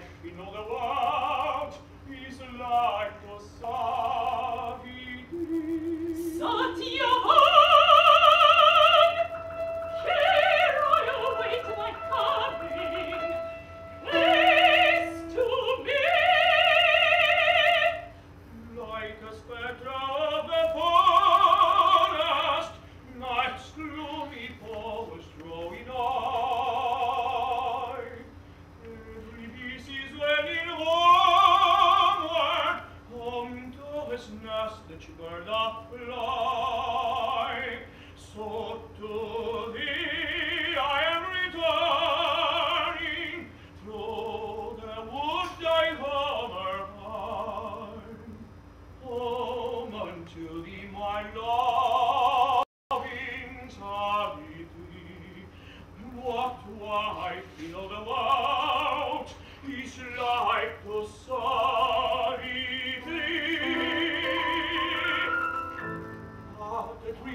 right? We know the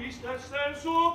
Christ es sensum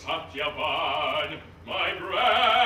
Satyavan, my brand.